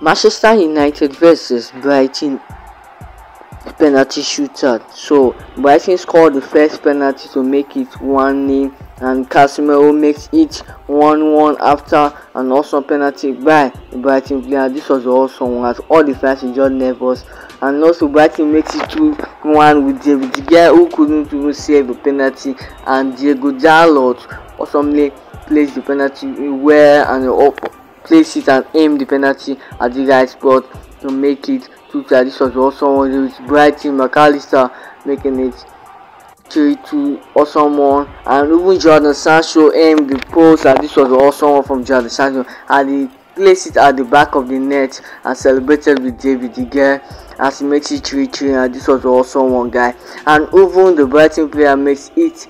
Manchester United versus Brighton penalty shootout. So Brighton scored the first penalty to make it 1 0 and Casemiro makes it 1 1 after an awesome penalty by the Brighton player. This was awesome as all the fans just nervous. And also Brighton makes it 2 1 with David De Gea who couldn't even save the penalty and Diego Dalot awesomely plays the penalty well and up place it and aim the penalty at the right spot to make it 2 2. This was also one with Brighton McAllister making it 3 2 awesome one. And even Jadon Sancho aimed the post and this was awesome one from Jadon Sancho. And he placed it at the back of the net and celebrated with David De Gea as he makes it 3 3 and this was awesome one guy. And even the Brighton player makes it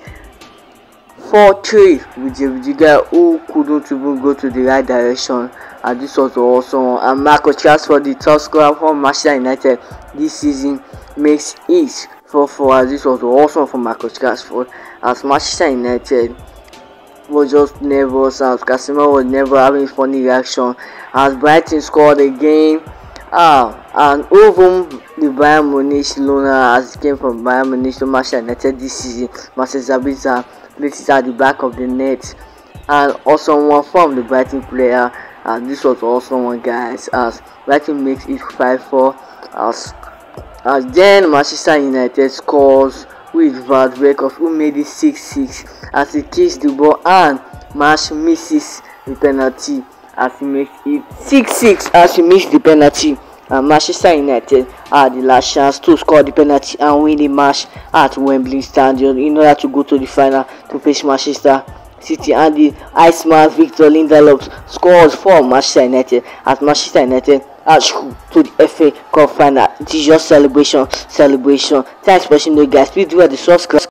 4-3 with David who couldn't even go to the right direction. And this was awesome and Marcus Rashford the top scorer for Manchester United this season makes it 4-4 as this was awesome for Marcus Rashford. As Manchester United was just nervous as Casemiro was never having funny reaction as Brighton scored again. Ah and even the Bayern Munich loaner as it came from Bayern Munich to Manchester United this season. Marcel Sabitzer places at the back of the net. And also one from the Brighton player and this was also one guys as Brighton makes it 5-4 as as then Manchester United scores with Van Beekhoff who made it 6-6 as he kicks the ball and March misses the penalty as he makes it 6-6 as he missed the penalty and Manchester United had the last chance to score the penalty and win the match at Wembley Stadium in order to go to the final to face Manchester City and the Iceman Victor Lindelof scores for Manchester United as Manchester United has to the FA Cup final. It is just celebration, celebration. Thanks for watching, guys. Please do the subscribe.